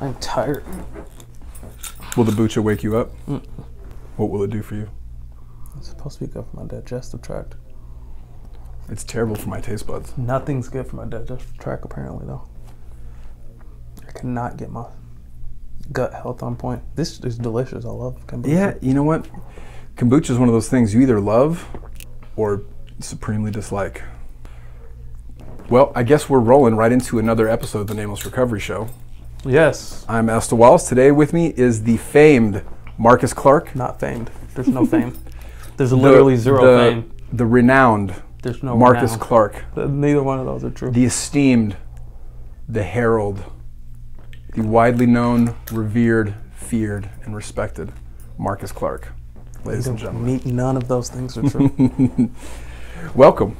I'm tired. Will the bucha wake you up? What will it do for you? It's supposed to be good for my digestive tract. It's terrible for my taste buds. Nothing's good for my digestive tract, apparently, though. I cannot get my gut health on point. This is delicious. I love kombucha. Yeah, you know what? Kombucha is one of those things you either love or supremely dislike. Well, I guess we're rolling right into another episode of the Nameless Recovery Show. Yes. I'm Estil Wallace. Today with me is the famed Marcus Clark. Not famed. There's no fame. There's literally the, zero the, fame. The renowned There's no Marcus renown. Clark. Th- Neither one of those are true. The esteemed, the herald, the widely known, revered, feared, and respected Marcus Clark. Ladies and gentlemen. Meet none of those things are true. Welcome.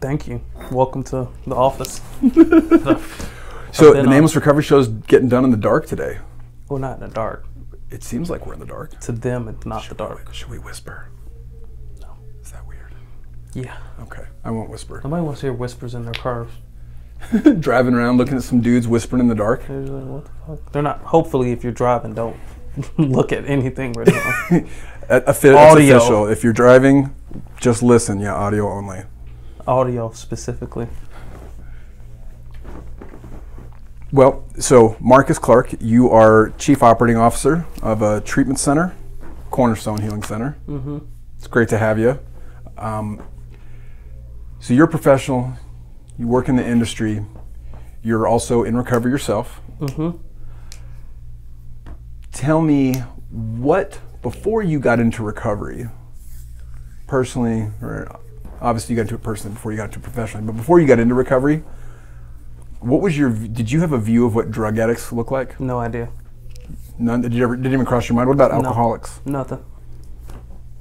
Thank you. Welcome to the office. So the Nameless Recovery Show is getting done in the dark today. Well, not in the dark. It seems like we're in the dark. To them, it's not the dark. Should we whisper? No. Is that weird? Yeah. Okay, I won't whisper. Nobody wants to hear whispers in their cars. Driving around looking at some dudes whispering in the dark. They're like, what the fuck? They're not. Hopefully, if you're driving, don't look at anything right now. doing. A- a it's Audio. official. If you're driving, just listen. Yeah, audio only. Audio specifically. Well, so Marcus Clark, you are Chief Operating Officer of a treatment center, Cornerstone Healing Center. Mm-hmm. It's great to have you. Um, so you're a professional. You work in the industry. You're also in recovery yourself. Mm-hmm. Tell me what before you got into recovery, personally, or obviously you got into it personally before you got into it professionally, but before you got into recovery, what was your? Did you have a view of what drug addicts look like? No idea. None. Did you ever? Didn't even cross your mind. What about No. alcoholics? Nothing.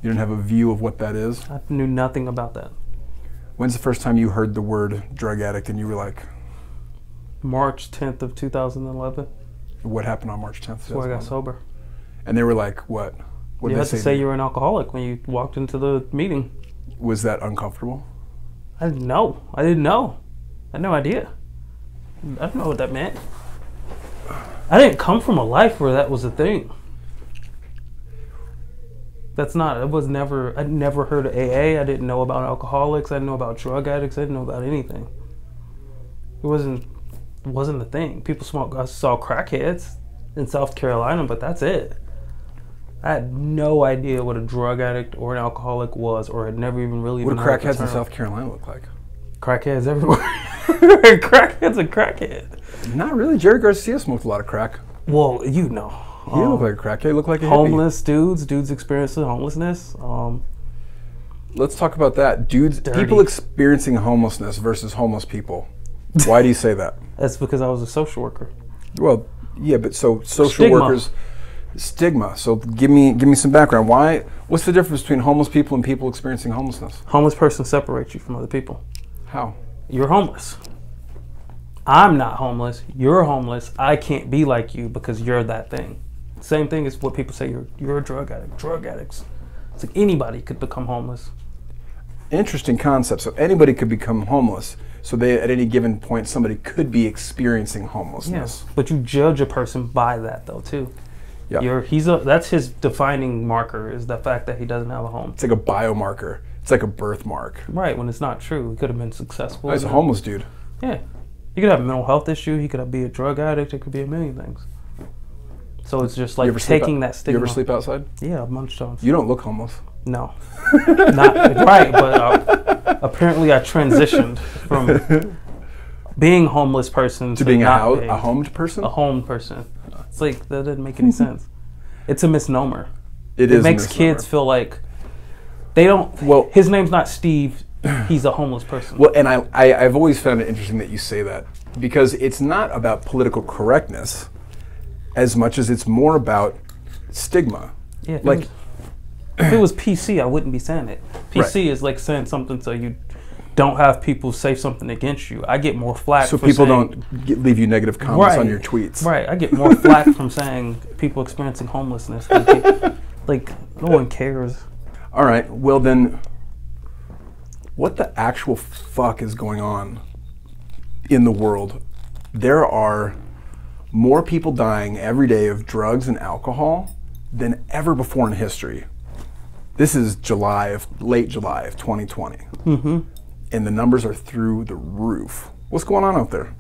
You didn't have a view of what that is. I knew nothing about that. When's the first time you heard the word drug addict and you were like, March 10th of 2011. "What happened on March 10th?" That's where I got sober. And they were like, "What?" What you had to say you were an alcoholic when you walked into the meeting. Was that uncomfortable? I didn't know. I didn't know. I had no idea. I don't know what that meant. I didn't come from a life where that was a thing. That's not. It was never. I never heard of AA. I didn't know about alcoholics. I didn't know about drug addicts. I didn't know about anything. It wasn't. It wasn't a thing. People smoke. I saw crackheads in South Carolina, but that's it. I had no idea what a drug addict or an alcoholic was, or had never even really. What do crackheads in. South Carolina look like? Crackheads everywhere. crackhead's a crackhead. Not really. Jerry Garcia smoked a lot of crack. Well, you know. He look um, like a crackhead. He looked like a hippie. homeless dudes, dudes experiencing homelessness. Um, Let's talk about that. Dudes, Dirty. people experiencing homelessness versus homeless people. Why do you say that? that's because I was a social worker. Well, yeah, but so social Stigma. workers stigma. So give me give me some background. Why? What's the difference between homeless people and people experiencing homelessness? Homeless person separates you from other people. How? You're homeless. I'm not homeless. You're homeless. I can't be like you because you're that thing. Same thing as what people say you're you're a drug addict. Drug addicts. It's like anybody could become homeless. Interesting concept. So anybody could become homeless. So they at any given point somebody could be experiencing homelessness. Yes. But you judge a person by that though too. Yeah. You're he's a that's his defining marker is the fact that he doesn't have a home. It's like a biomarker. It's like a birthmark. Right, when it's not true. He could have been successful. Oh, he's a homeless dude. Yeah. He could have a mental health issue, he could be a drug addict, it could be a million things. So it's just like you ever sleep taking out- that stigma. You ever sleep outside? Yeah, a bunch of times. You don't look homeless. No. not right, but uh, apparently I transitioned from being homeless person To being a, being a homed person? a homed person. It's like that doesn't make any sense. It's a misnomer. it It makes misnomer. kids feel like they don't. Well- his name's not Steve. He's a homeless person. Well, and I, I, I've always found it interesting that you say that because it's not about political correctness as much as it's more about stigma. yeah, like- it was, if it was PC, I wouldn't be saying it. PC is like saying something so you don't have people say something against you. I get more flack. So people saying- don't get, leave you negative comments on your tweets. Right, I get more flack from saying people experiencing homelessness. Like no one cares. All right. Well, then, what the actual fuck is going on in the world? There are more people dying every day of drugs and alcohol than ever before in history. This is July of late July of 2020, mm-hmm. and the numbers are through the roof. What's going on out there?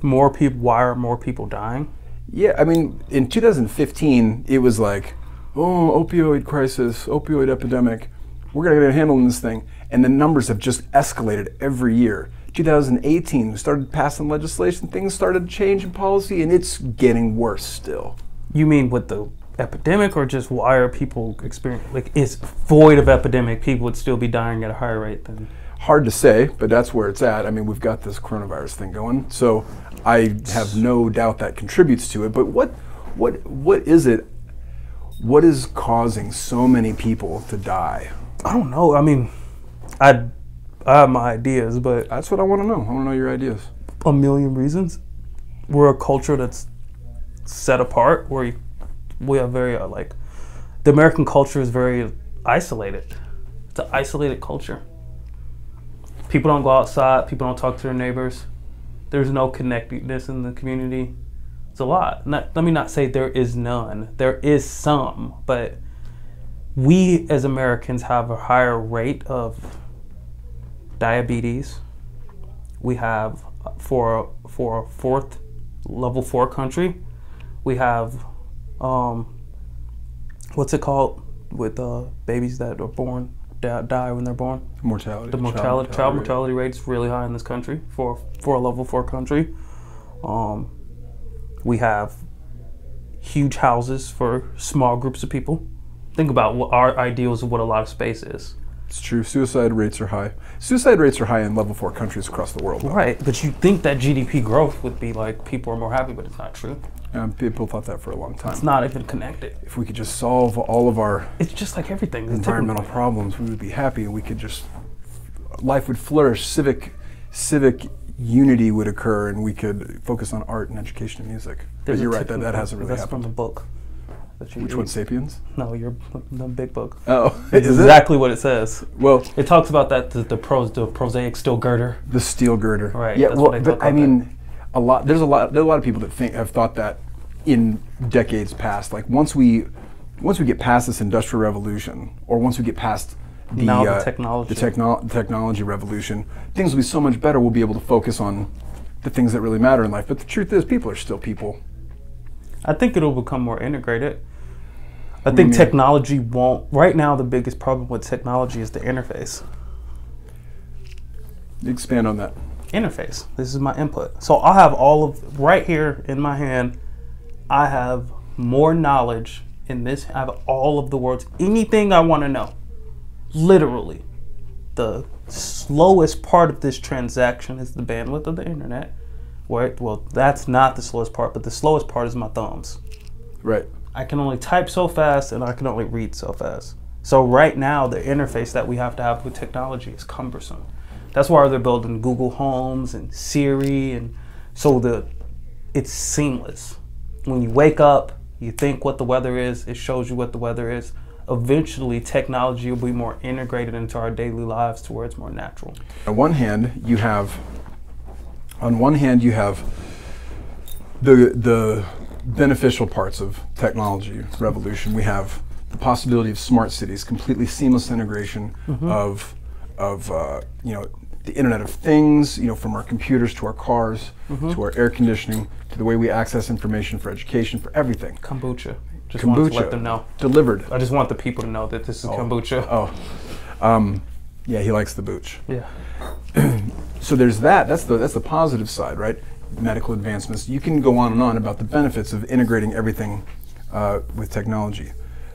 More people. Why are more people dying? Yeah, I mean, in 2015, it was like, oh, opioid crisis, opioid epidemic. We're going to get a handle on this thing. And the numbers have just escalated every year. 2018, we started passing legislation, things started changing policy, and it's getting worse still. You mean with the epidemic, or just why are people experiencing like it's void of epidemic? People would still be dying at a higher rate than. Hard to say, but that's where it's at. I mean, we've got this coronavirus thing going, so I have no doubt that contributes to it. But what, what, what is it? What is causing so many people to die? I don't know. I mean, I, I have my ideas, but That's what I want to know. I want to know your ideas. a million reasons. We're a culture that's set apart. Where we are very uh, like the American culture is very isolated. It's an isolated culture. People don't go outside. People don't talk to their neighbors. There's no connectedness in the community. It's a lot. Not, let me not say there is none. There is some, but we as Americans have a higher rate of diabetes. We have for for a fourth level four country, we have um, what's it called with uh, babies that are born die, die when they're born. Mortality. The mortality child mortality rate is really high in this country for for a level four country. Um, we have huge houses for small groups of people. Think about what our ideals of what a lot of space is. It's true. Suicide rates are high. Suicide rates are high in level four countries across the world. though. Right, but you think that GDP growth would be like people are more happy, but it's not true. Um, people thought that for a long time. It's not even connected. If we could just solve all of our It's just like everything. It's environmental problems, we would be happy, and we could just life would flourish. Civic, civic unity would occur, and we could focus on art and education and music. But There's a you're right that that hasn't really That's happened. from the book. that you Which read. one, Sapiens? No, your the big book. Oh, It's is it? exactly what it says. Well, It talks about that the, the pros the prosaic steel girder. the steel girder. Right, Yeah. that's well, what I but mean, a lot. There's a lot. There's a lot of people that think have thought that in decades past. Like once we, once we get past this industrial revolution, or once we get past the Now the uh, technology. the techno- technology revolution, things will be so much better. We'll be able to focus on the things that really matter in life. But the truth is, people are still people. I think it'll become more integrated. I think technology won't. Right now, the biggest problem with technology is the interface. Expand on that. Interface. This is my input. So I have all of right here in my hand. I have more knowledge in this. I have all of the words. Anything I want to know. Literally, the slowest part of this transaction is the bandwidth of the internet. Right? well, that's not the slowest part, but the slowest part is my thumbs. Right. I can only type so fast and I can only read so fast. So right now the interface that we have to have with technology is cumbersome. That's why they're building Google Homes and Siri and so the it's seamless. When you wake up, you think what the weather is, it shows you what the weather is. Eventually technology will be more integrated into our daily lives to where it's more natural. On one hand, you have, on one hand, you have the the beneficial parts of technology revolution. We have the possibility of smart cities, completely seamless integration of of uh, you know the Internet of Things, you know, from our computers to our cars to our air conditioning to the way we access information for education for everything. Kombucha. Just wanted to Kombucha let them know. delivered. I just want the people to know that this is kombucha. Oh, um, yeah, he likes the booch. Yeah. so there's that. That's the that's the positive side, right? Medical advancements. You can go on and on about the benefits of integrating everything uh, with technology.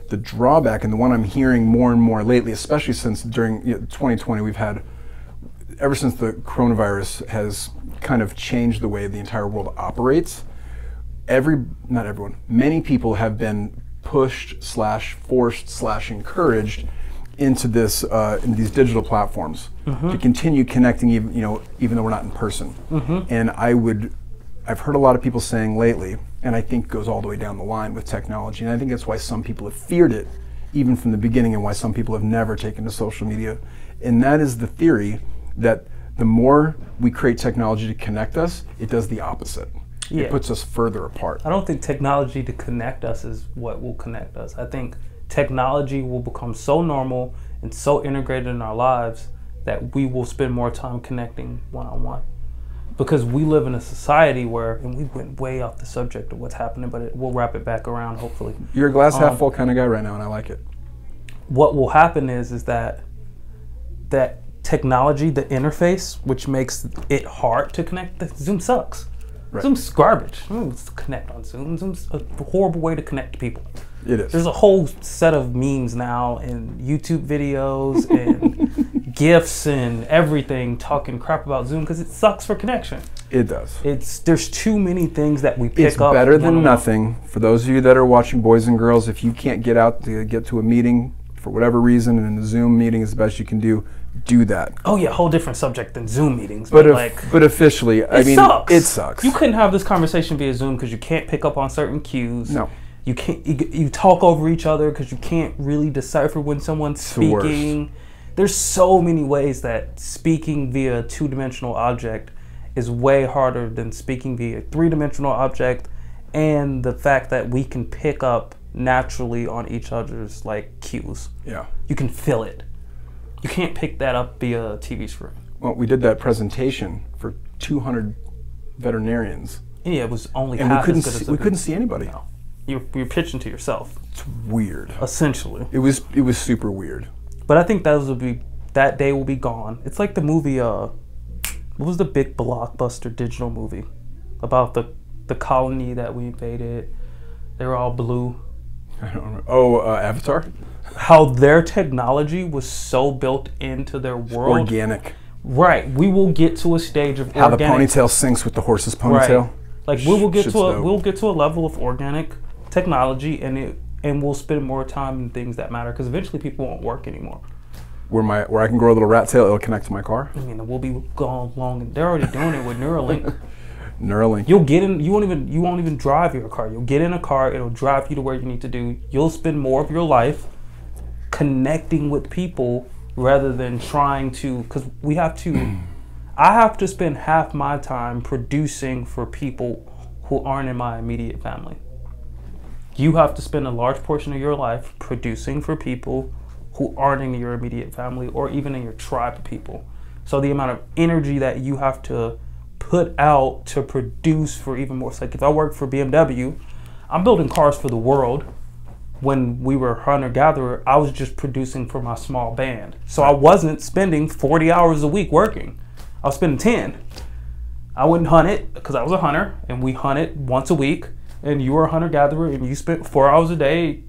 The drawback, and the one I'm hearing more and more lately, especially since during you know, 2020, we've had ever since the coronavirus has kind of changed the way the entire world operates. Every not everyone, many people have been pushed slash forced slash encouraged into this uh, into these digital platforms to continue connecting even you know even though we're not in person. And i would i've heard a lot of people saying lately and i think goes all the way down the line with technology and i think that's why some people have feared it even from the beginning and why some people have never taken to social media. And that is the theory that the more we create technology to connect us it does the opposite Yeah. It puts us further apart. I don't think technology to connect us is what will connect us. I think technology will become so normal and so integrated in our lives that we will spend more time connecting one on one. Because we live in a society where, and we went way off the subject of what's happening, but it, we'll wrap it back around hopefully. You're a glass half Um, full kind of guy right now, and I like it. What will happen is is that that technology, the interface, which makes it hard to connect, the Zoom sucks. Right. Zoom's garbage. To connect on Zoom? Zoom's a horrible way to connect to people. It is. There's a whole set of memes now and YouTube videos and gifs and everything talking crap about Zoom because it sucks for connection. It does. It's there's too many things that we pick It's up. better than nothing. For those of you that are watching Boys and Girls, if you can't get out to get to a meeting for whatever reason, and the Zoom meeting is the best you can do, do that. Oh yeah, whole different subject than Zoom meetings. But But, if, like, but officially, I mean, sucks. it sucks. You couldn't have this conversation via Zoom because you can't pick up on certain cues. No. You can't. You, you talk over each other because you can't really decipher when someone's worst. speaking. There's so many ways that speaking via a two-dimensional object is way harder than speaking via a three-dimensional object, and the fact that we can pick up naturally on each other's like cues. Yeah. You can feel it. You can't pick that up via a TV screen. Well, we did that presentation for 200 veterinarians, Yeah, it was only and we half couldn't see, we couldn't see anybody. No. You're, you're pitching to yourself, It's weird. essentially. It was it was super weird. But I think those will be that day will be gone. It's like the movie. Uh, what was the big blockbuster digital movie about the the colony that we invaded? They were all blue. I don't remember. Oh, uh, Avatar, How their technology was so built into their world. organic. Right. We will get to a stage of How the ponytail syncs with the horse's Right. ponytail. Like we will get Shit's to a dope. we'll get to a level of organic technology, and it and we'll spend more time in things that matter because eventually people won't work anymore. Where my where I can grow a little rat tail, it'll connect to my car. I mean, we'll be going along. They're already doing it with Neuralink. Neuralink. You'll get in. You won't even. You won't even drive your car. You'll get in a car. It'll drive you to where you need to do. You'll spend more of your life connecting with people rather than trying to. Because we have to. I have to spend half my time producing for people who aren't in my immediate family. You have to spend a large portion of your life producing for people who aren't in your immediate family or even in your tribe of people. So the amount of energy that you have to put out to produce for even more. It's like if I work for BMW, I'm building cars for the world. When we were hunter gatherer, I was just producing for my small band. So I wasn't spending 40 hours a week working. I was spending 10. I wouldn't hunt it because I was a hunter and we hunted once a week. And you were a hunter gatherer and you spent four hours a day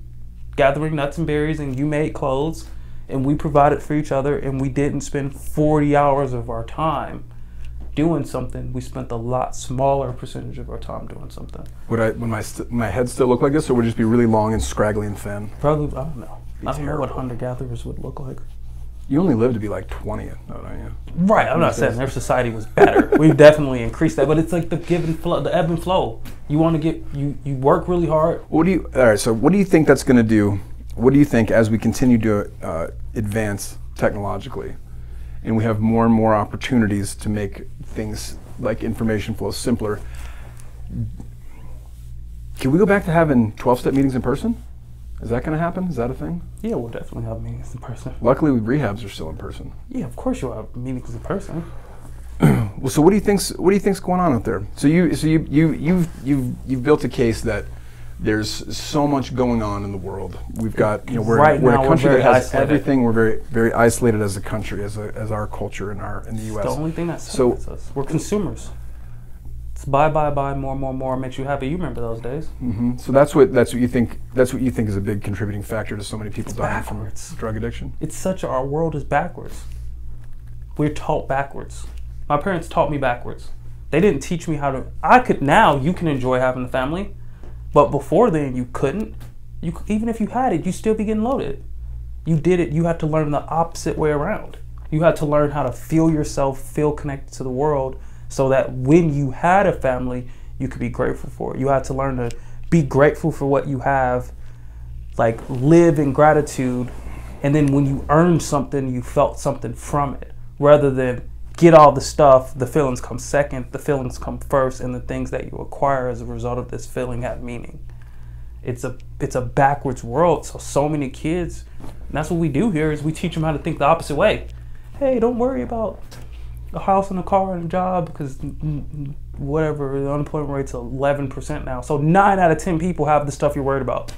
gathering nuts and berries and you made clothes and we provided for each other and we didn't spend 40 hours of our time doing something. We spent a lot smaller percentage of our time doing something. Would I, would my st- my head still look like this, or would it just be really long and scraggly and thin? Probably, I don't know. I don't know what hunter gatherers would look like. You only live to be like 20, no, don't you? Right, I'm not saying their society was better. We've definitely increased that, but it's like the give and flow, the ebb and flow. You want to get you you work really hard. What do you? All right. So, what do you think that's going to do? What do you think as we continue to uh, advance technologically, and we have more and more opportunities to make things like information flow simpler? Can we go back to having 12-step meetings in person? Is that going to happen? Is that a thing? Yeah, we'll definitely have meetings in person. Luckily, rehabs are still in person. Yeah, of course you'll have meetings in person. Well, so what do you think's what do you think's going on out there? So you so you you you've you've you've built a case that there's so much going on in the world. We've got you know we're, Right we're now, a we're country that has isolated. everything. We're very very isolated as a country as a, as our culture in our in the U.S. The only thing that So- us. We're consumers. It's buy, buy, buy, more, more, more makes you happy. You remember those days? hmm So that's what that's what you think that's what you think is a big contributing factor to so many people dying backwards. from drug addiction. It's such our world is backwards. We're taught backwards. My parents taught me backwards. They didn't teach me how to. I could now. You can enjoy having a family, but before then you couldn't. You even if you had it, you still be getting loaded. You did it. You had to learn the opposite way around. You had to learn how to feel yourself, feel connected to the world, so that when you had a family, you could be grateful for it. You had to learn to be grateful for what you have, like live in gratitude, and then when you earned something, you felt something from it, rather than get all the stuff, the feelings come second, the feelings come first, and the things that you acquire as a result of this feeling have meaning. It's a it's a backwards world. So so many kids, that's what we do here is we teach them how to think the opposite way. Hey, don't worry about a house and a car and a job because whatever the unemployment rate's 11% now. So 9 out of 10 people have the stuff you're worried about.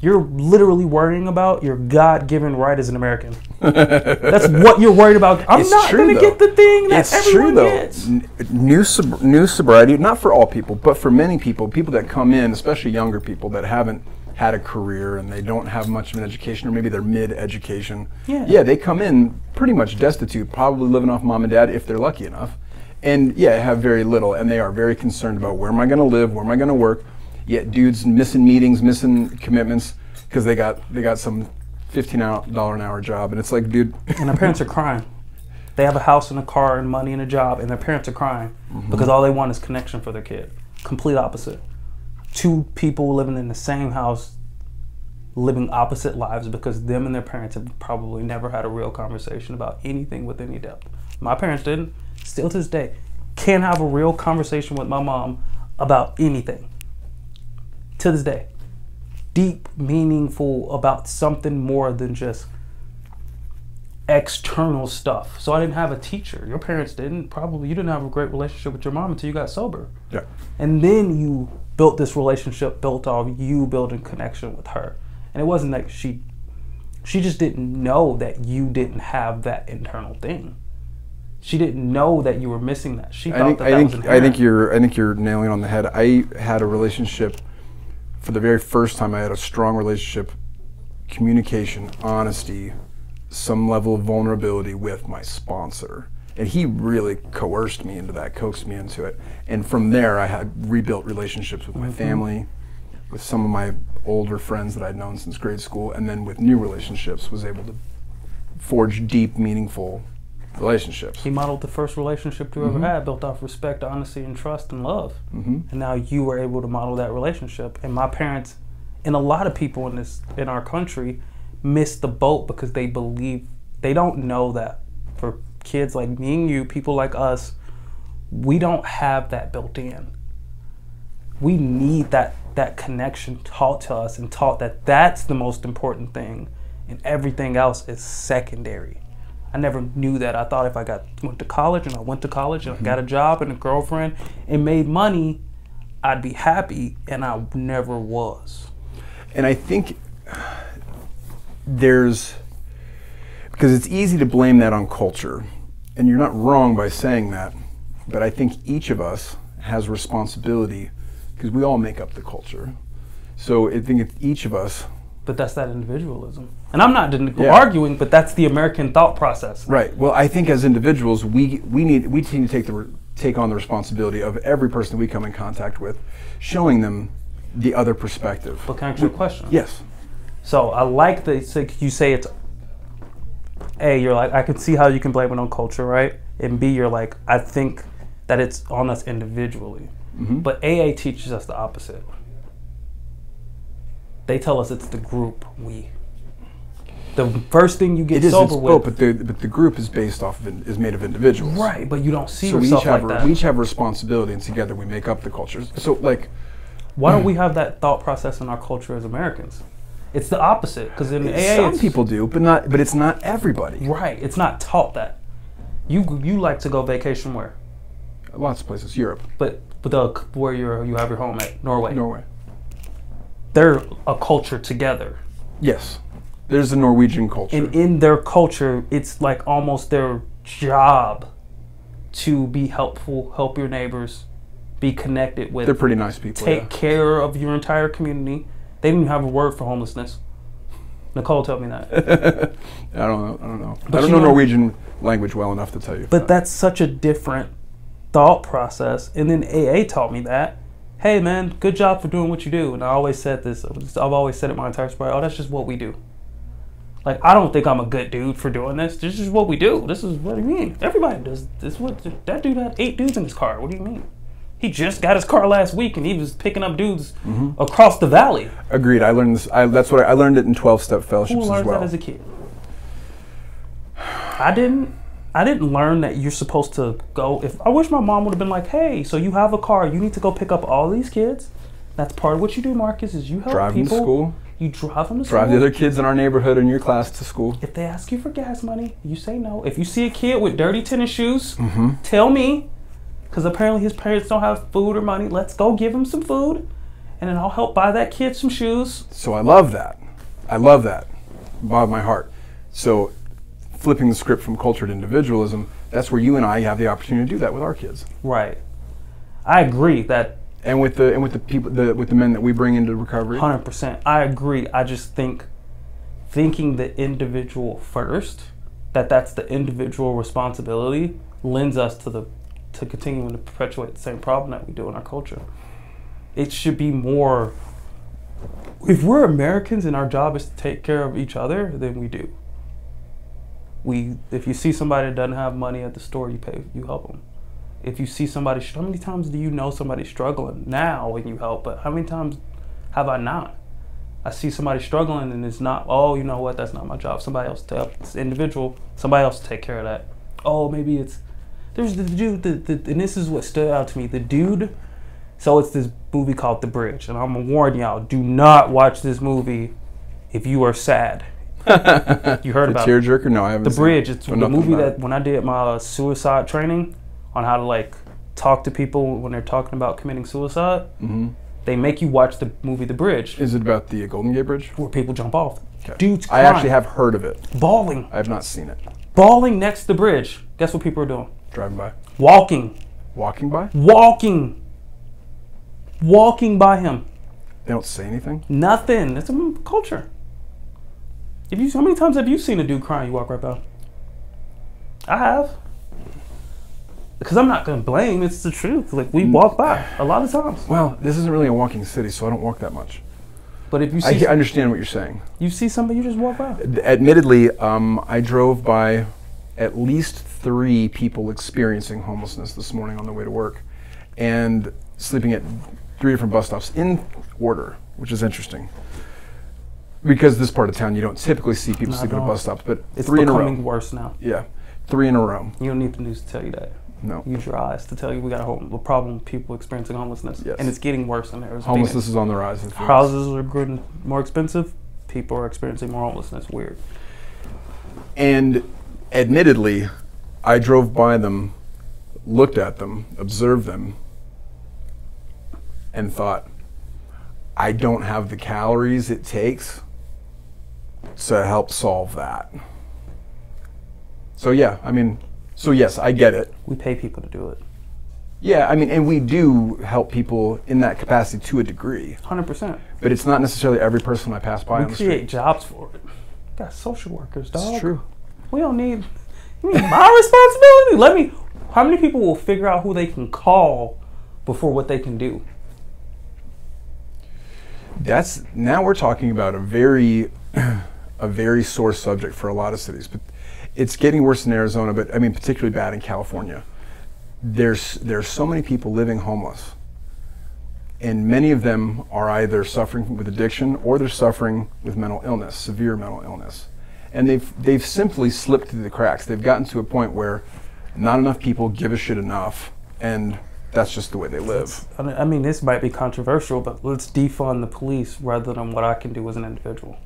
You're literally worrying about your God-given right as an American. That's what you're worried about. I'm It's not going to get the thing that it's everyone true though. gets. N- New sob- new sobriety, not for all people, but for many people, people that come in, especially younger people that haven't had a career and they don't have much of an education, or maybe they're mid-education. Yeah. yeah, they come in pretty much destitute, probably living off mom and dad if they're lucky enough, and yeah, have very little, and they are very concerned about where am I going to live, where am I going to work. Yet dudes missing meetings, missing commitments because they got they got some fifteen dollar an hour job, and it's like, dude, and their parents are crying. They have a house and a car and money and a job, and their parents are crying Mm-hmm. because all they want is connection for their kid. Complete opposite. Two people living in the same house, living opposite lives because them and their parents have probably never had a real conversation about anything with any depth. My parents didn't. Still to this day, can't have a real conversation with my mom about anything. To this day, deep, meaningful about something more than just external stuff. So I didn't have a teacher. Your parents didn't. Probably you didn't have a great relationship with your mom until you got sober. yeah. And then you built this relationship built off you building connection with her. And it wasn't like she she just didn't know that you didn't have that internal thing. She didn't know that you were missing that. She thought I think that I that think was I think you're I think you're nailing on the head. I had a relationship for the very first time. I had a strong relationship, communication, honesty, some level of vulnerability with my sponsor, and he really coerced me into that, coaxed me into it. And from there, I had rebuilt relationships with my mm-hmm. family, with some of my older friends that I'd known since grade school, and then with new relationships, was able to forge deep, meaningful relationships. He modeled the first relationship you ever had, built off respect, honesty, and trust and love. hmm And now you were able to model that relationship. And my parents, and a lot of people in this in our country, miss the boat because they believe they don't know that for kids like me and you, people like us, we don't have that built in. We need that that connection taught to us and taught that that's the most important thing, and everything else is secondary. I never knew that. I thought if I got went to college and I went to college and I got a mm-hmm. job and a girlfriend and made money, I'd be happy, and I never was. And I think there's because it's easy to blame that on culture, and you're not wrong by saying that. But I think each of us has responsibility because we all make up the culture. So I think it's each of us, But that's that individualism, and I'm not Yeah. arguing, but that's the American thought process. right? Well, I think as individuals, we we need we need to take the take on the responsibility of every person we come in contact with, showing them the other perspective. But can I ask you a question? Yes. So I like that so you say it's A, you're like, I can see how you can blame it on culture, right? And B, you're like, I think that it's on us individually. Mm-hmm. But AA teaches us the opposite. They tell us it's the group, we. The first thing you get It is. sober It's, with. oh, but the but the group is based off of in, is made of individuals. right, but you don't see So we each yourself have like a, that. we each have a responsibility, and together we make up the cultures. So like, Why don't hmm. we have that thought process in our culture as Americans? It's the opposite, because in AA, some people do, but not. But it's not everybody. Right, it's not taught that. You you like to go vacation where? Lots of places, Europe, But but the where you you have your home at Norway. Norway. They're a culture together, Yes, there's a Norwegian culture. and in their culture, it's like almost their job to be helpful, help your neighbors, be connected with, They're pretty nice people. take yeah. care of your entire community. They didn't even have a word for homelessness. Nicole told me that. I don't know. I don't know. But I don't know, know- Norwegian language well enough to tell you. But that's such a different thought process. And then AA taught me that. Hey man, good job for doing what you do. And I always said this. I've always said it my entire sobriety. Oh, that's just what we do. Like I don't think I'm a good dude for doing this. This is what we do. This is what you mean? Everybody does this. What that dude had eight dudes in his car. What do you mean? He just got his car last week and he was picking up dudes mm-hmm. across the valley. Agreed. I learned this. I, that's what I, I learnned it in twelve step Who fellowships as well. that as a kid? I didn't. I didn't learn that you're supposed to go. If I wish my mom would have been like, "Hey, so you have a car, you need to go pick up all these kids." That's part of what you do, Marcus. Is you help Drive them to people. school. You drive them to school. Drive school. the other kids in our neighborhood in your class to school. If they ask you for gas money, you say no. If you see a kid with dirty tennis shoes, Mm-hmm. tell me, because apparently his parents don't have food or money. Let's go give him some food, and then I'll help buy that kid some shoes. So I love that. I love that. Bottom of my heart. So flipping the script from culture to individualism, that's where you and I have the opportunity to do that with our kids. Right. I agree that And with the and with the people the with the men that we bring into recovery. Hundred percent. I agree. I just think thinking the individual first, that that's the individual responsibility, lends us to the to continuing to perpetuate the same problem that we do in our culture. It should be more. If we're Americans and our job is to take care of each other, then we do. We, if you see somebody that doesn't have money at the store, you pay, you help them. If you see somebody, how many times do you know somebody struggling now and you help? But how many times have I not? I see somebody struggling and it's not, oh, you know what, that's not my job. Somebody else to help. this individual. Somebody else to take care of that. Oh, maybe it's, there's the dude, the, the, and this is what stood out to me. The dude, so it's this movie called The Bridge. And I'm to warn y'all, do not watch this movie if you are sad. You heard the about it. tearjerker? No, I haven't. The Bridge. it. It's the movie that when I did my suicide training on how to like talk to people when they're talking about committing suicide, Mhm. they make you watch the movie The Bridge, Is it about the Golden Gate Bridge? where people jump off. Okay. Dudes I actually have heard of it. bawling, I have not seen it. bawling next to the bridge. Guess what people are doing? Driving by, Walking, walking by. walking, walking by him. They don't say anything. Nothing. It's a culture. If you, how many times have you seen a dude crying? You walk right by. I have. Because I'm not gonna blame. It's the truth. Like we walk by a lot of times. Well, this isn't really a walking city, so I don't walk that much. But if you I see he- understand what you're saying. you see somebody, you just walk by. Admittedly, um, I drove by at least three people experiencing homelessness this morning on the way to work, and sleeping at three different bus stops in order, which is interesting. Because this part of town, you don't typically see people sleeping at bus stops, but It's three in a row. becoming worse now. Yeah, three in a row. You don't need the news to tell you that. No, Use your eyes to tell you we got a, home, a problem with people experiencing homelessness, Yes. and it's getting worse in Arizona. homelessness is on the rise. in Phoenix. Houses are getting more expensive. People are experiencing more homelessness. Weird. And admittedly, I drove by them, looked at them, observed them, and thought, I don't have the calories it takes to help solve that. So, yeah, I mean, so yes, I get it. We pay people to do it. Yeah, I mean, and we do help people in that capacity to a degree, Hundred percent. but it's not necessarily every person I pass by on We the create street. jobs for it. Got social workers, dog. It's true. We don't need. You mean my responsibility? Let me. How many people will figure out who they can call before what they can do? That's now we're talking about a very a very sore subject for a lot of cities, but it's getting worse in Arizona, but I mean particularly bad in California. There's there's so many people living homeless. And many of them are either suffering with addiction or they're suffering with mental illness, severe mental illness. And they've they've simply slipped through the cracks. They've gotten to a point where not enough people give a shit enough and that's just the way they live. I mean- I mean, this might be controversial, but let's defund the police rather than what I can do as an individual.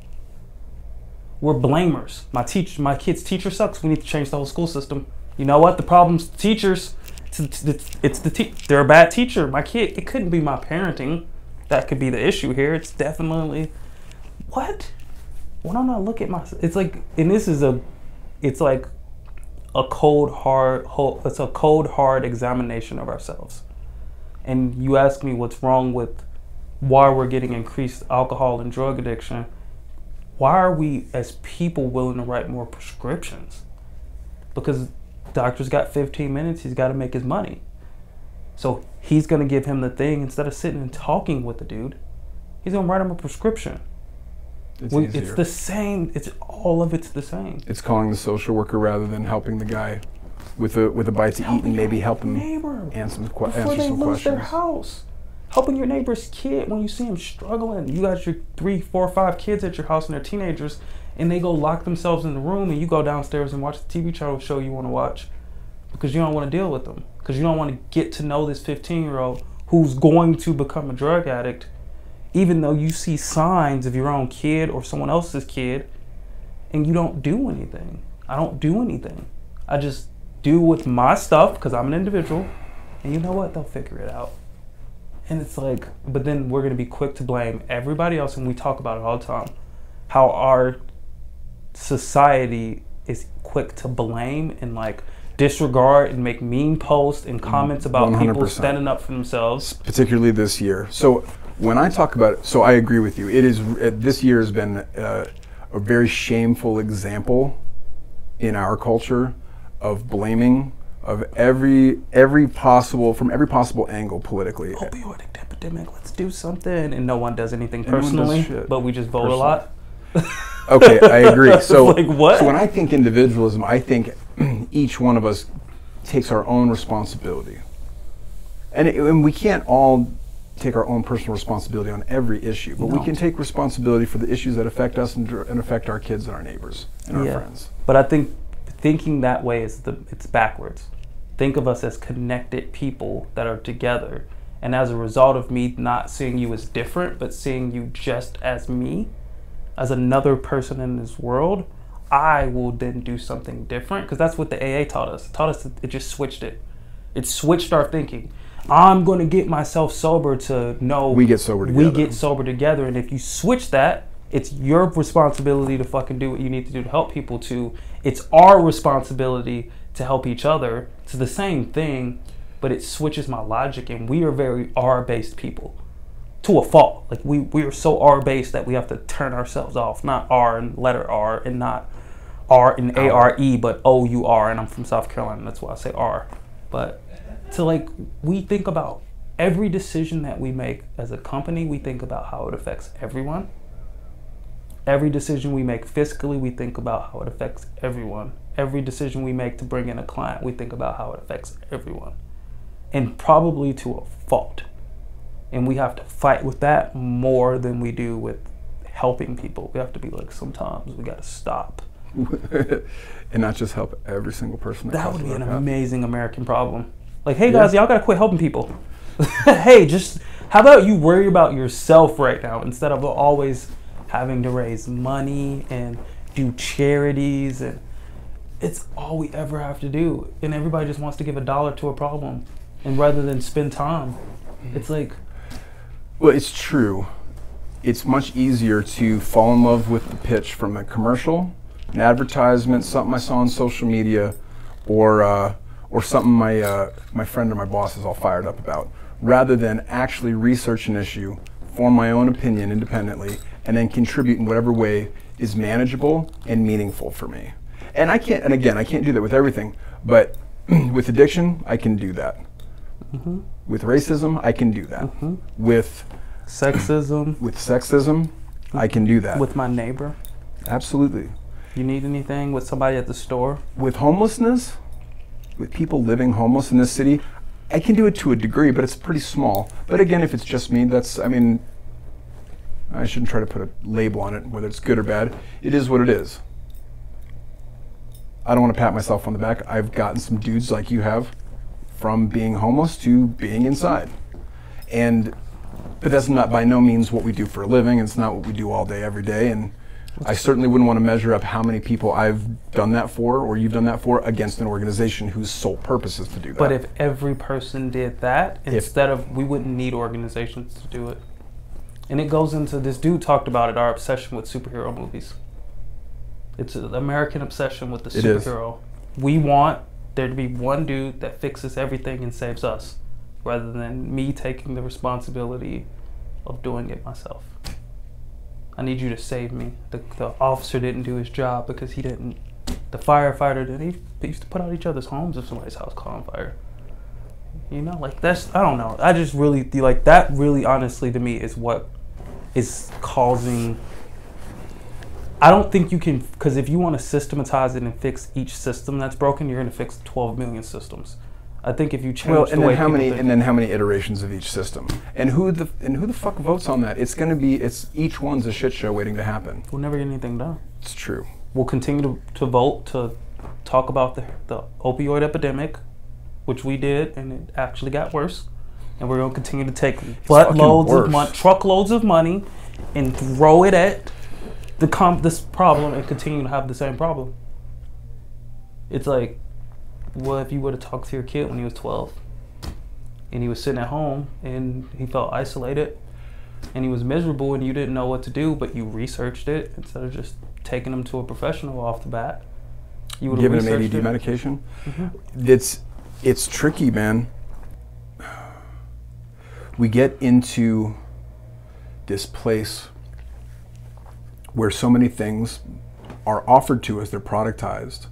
We're blamers. My teach, my kid's teacher sucks. We need to change the whole school system. You know what? The problem's the teachers. It's, the te- they're a bad teacher. My kid. It couldn't be my parenting. That could be the issue here. It's definitely what. Why don't I look at my? It's like, and this is a, it's like a cold hard. It's a cold hard examination of ourselves and you ask me what's wrong with why we're getting increased alcohol and drug addiction, why are we as people willing to write more prescriptions? Because doctor's got 15 minutes, he's got to make his money. So he's going to give him the thing instead of sitting and talking with the dude. He's going to write him a prescription. It's We- it's the same. It's all of it's the same. it's calling the social worker rather than helping the guy with a with a bite to eat and maybe help him neighbor answer some, que- before answer they some lose their questions. house. Helping your neighbor's kid when you see him struggling. You got your three, four, five kids at your house and they're teenagers, and they go lock themselves in the room, and you go downstairs and watch the TV show show you want to watch because you don't want to deal with them because you don't want to get to know this 15 year old who's going to become a drug addict, even though you see signs of your own kid or someone else's kid, and you don't do anything. I don't do anything. I just do with my stuff because I'm an individual, and you know what? They'll figure it out. And it's like, but then we're gonna be quick to blame everybody else, and we talk about it all the time. How our society is quick to blame and like disregard and make mean posts and comments about people 100%. standing up for themselves. particularly this year. So when I talk about it, so I agree with you. It is uh, this year has been uh, a very shameful example in our culture of blaming of every every possible from every possible angle politically. Oh, Opioid epidemic, let's do something. And no one does anything No one does personally, but we just vote a lot. Okay, I agree. So, Like what? so when I think individualism, I think each one of us takes our own responsibility, and, it, and we can't all take our own personal responsibility on every issue, but we can take responsibility for the issues that affect us and, and affect our kids and our neighbors and our Yeah. friends. But I think thinking that way is the it's backwards. Think of us as connected people that are together. And as a result of me not seeing you as different, but seeing you just as me, as another person in this world, I will then do something different because that's what the AA taught us. It taught us that it just switched it. It switched our thinking. I'm going to get myself sober to know We get sober We get sober together, and if you switch that, it's your responsibility to fucking do what you need to do to help people. To it's our responsibility to help each other. It's the same thing, but it switches my logic, and we are very R based people to a fault. Like we we are so R based that we have to turn ourselves off, not R and letter R, and not R and A R E, but O U R. And I'm from South Carolina, that's why I say R. But to like we think about every decision that we make as a company, we think about how it affects everyone. Every decision we make fiscally, we think about how it affects everyone. Every decision we make to bring in a client, we think about how it affects everyone. And probably to a fault. And we have to fight with that more than we do with helping people. We have to be like, sometimes we got to stop. and not just help every single person. That, That would be an path. amazing American problem. Like, hey Yeah. guys, y'all gotta quit helping people. hey, just how about you worry about yourself right now instead of always having to raise money and do charities and it's all we ever have to do. And everybody just wants to give a dollar to a problem. And rather than spend time, it's like Well, it's true. It's much easier to fall in love with the pitch from a commercial, an advertisement, something I saw on social media, or uh, or something my uh, my friend or my boss is all fired up about, rather than actually research an issue, form my own opinion independently, and then contribute in whatever way is manageable and meaningful for me. And I can't. And again, I can't do that with everything, but with addiction, I can do that. Mm-hmm. With racism, I can do that. Mm-hmm. With sexism with sexism, I can do that. with my neighbor. Absolutely. You need anything with somebody at the store? With homelessness, with people living homeless in this city, I can do it to a degree, but it's pretty small. But again, if it's just me, that's, I mean, I shouldn't try to put a label on it, whether it's good or bad. It is what it is. I don't want to pat myself on the back. I've gotten some dudes like you have from being homeless to being inside. And but that's not by no means what we do for a living. It's not what we do all day, every day. And I certainly wouldn't want to measure up how many people I've done that for or you've done that for against an organization whose sole purpose is to do that. But if every person did that, instead of we wouldn't need organizations to do it. And it goes into this dude talked about it, our obsession with superhero movies. It's an American obsession with the It is. superhero. We want there to be one dude that fixes everything and saves us, rather than me taking the responsibility of doing it myself. I need you to save me. The, the officer didn't do his job because he didn't. The firefighter didn't. He, they used to put out each other's homes if somebody's house caught on fire. You know, like that's I don't know. I just really like that. Really, honestly, to me, is what is causing. I don't think you can because if you want to systematize it and fix each system that's broken, you're going to fix 12 million systems. I think if you change well, the and way then how many think, and then how many iterations of each system? And who the and who the fuck votes on that? It's going to be it's each one's a shit show waiting to happen. we'll never get anything done. It's true. We'll continue to, to vote to talk about the, the opioid epidemic, which we did, and it actually got worse. And we're going to continue to take buttloads worse. of money, truckloads of money, and throw it at the com- this problem and continue to have the same problem. It's like, what if you would have talked to your kid when he was 12 and he was sitting at home and he felt isolated and he was miserable and you didn't know what to do, but you researched it instead of just taking him to a professional off the bat. You would have Giving him ADD it. medication. Mhm. It's it's tricky, man. We get into this place where so many things are offered to us, they're productized.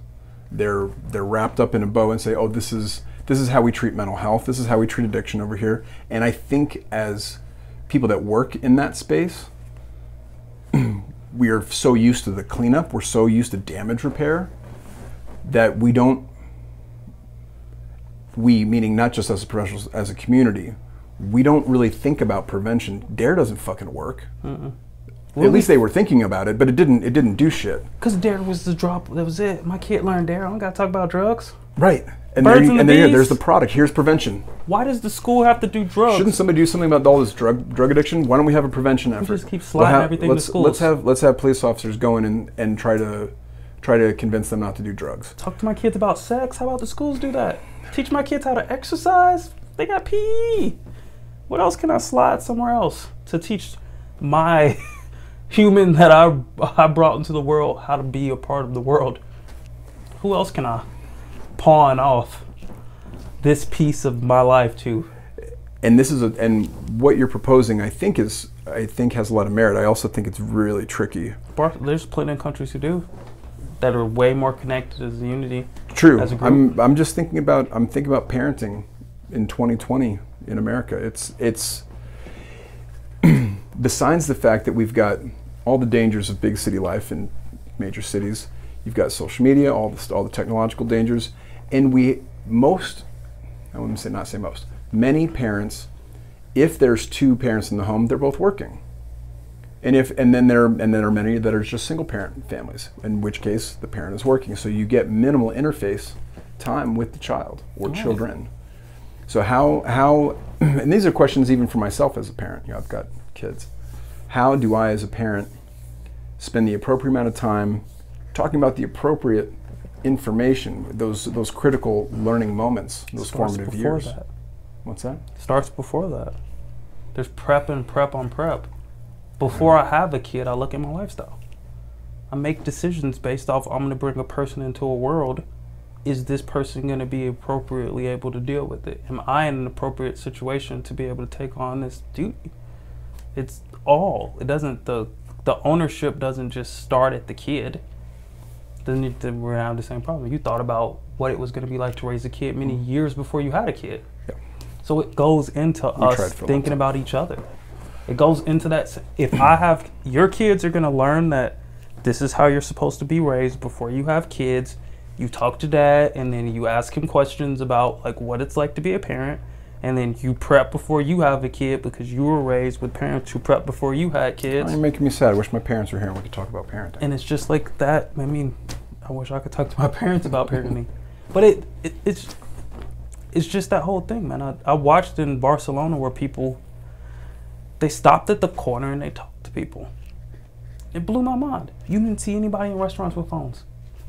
They're they're wrapped up in a bow and say, "Oh, this is this is how we treat mental health. This is how we treat addiction over here." And I think as people that work in that space, we are so used to the cleanup, we're so used to damage repair that we don't we meaning not just as professionals as a community we don't really think about prevention DARE doesn't fucking work at least they were thinking about it but it didn't it didn't do shit Cause DARE was the drop. That was it. My kid learned DARE. I don't gotta talk about drugs. right and, Birds there, and and there, there's the product here's prevention Why does the school have to do drugs? shouldn't somebody do something about all this drug drug addiction why don't we have a prevention effort just keep We'll sliding have- everything to let's, schools. let's have let's have police officers go in and, and try to try to convince them not to do drugs Talk to my kids about sex. How about the schools do that? Teach my kids how to exercise. They got PE. What else can I slide somewhere else to teach my human that I I brought into the world how to be a part of the world? Who else can I pawn off this piece of my life to? and this is a and what you're proposing i think is i think has a lot of merit i also think it's really tricky There's plenty of countries who do that are way more connected as a unity. True. as a. I'm I'm just thinking about I'm thinking about parenting in 2020 in America. It's it's besides the fact that we've got all the dangers of big city life in major cities. You've got social media, all the all the technological dangers, and we most I wouldn't say not say most many parents, if there's two parents in the home, they're both working. And if and then there and then there are many that are just single parent families, in which case the parent is working. So you get minimal interface time with the child or Right. children. So how how and these are questions even for myself as a parent. You know, I've got kids. How do I as a parent spend the appropriate amount of time talking about the appropriate information, those those critical learning moments, those Starts formative years? that. What's that? starts before that. There's prep and prep on prep. Before I have a kid, I look at my lifestyle. I make decisions based off I'm going to bring a person into a world. Is this person going to be appropriately able to deal with it? Am I in an appropriate situation to be able to take on this duty? It's all. It doesn't the the ownership doesn't just start at the kid. Then then we're have the same problem. You thought about what it was going to be like to raise a kid many mm-hmm. years before you had a kid. Yeah. So it goes into We us for a long thinking about each other. It goes into that. If I have your kids are going to learn that this is how you're supposed to be raised before you have kids. You talk to dad, and then you ask him questions about like what it's like to be a parent, and then you prep before you have a kid because you were raised with parents who prep before you had kids. Oh, you're making me sad. I wish my parents were here and we could talk about parenting. and it's just like that. I mean, I wish I could talk to my parents about parenting, but it, it it's it's just that whole thing, man. I, I watched in Barcelona where people they stopped at the corner and they talked to people. It blew my mind. You didn't see anybody in restaurants with phones.